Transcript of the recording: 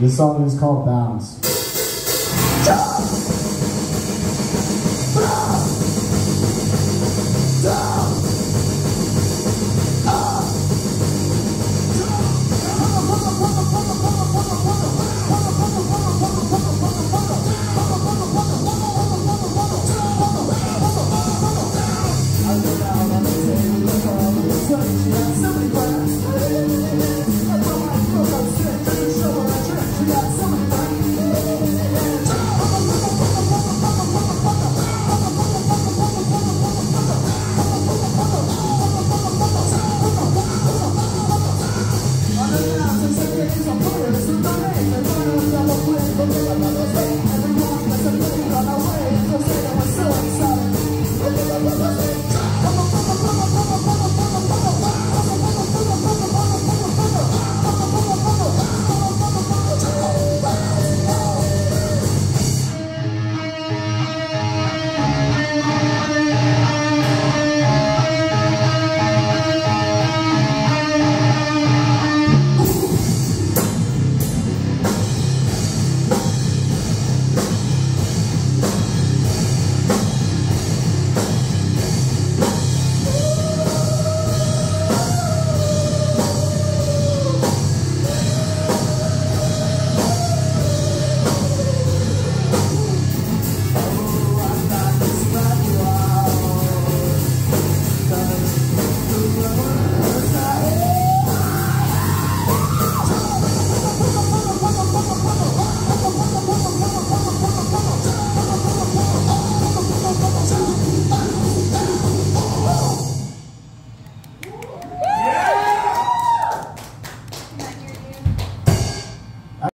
This song is called Bounce.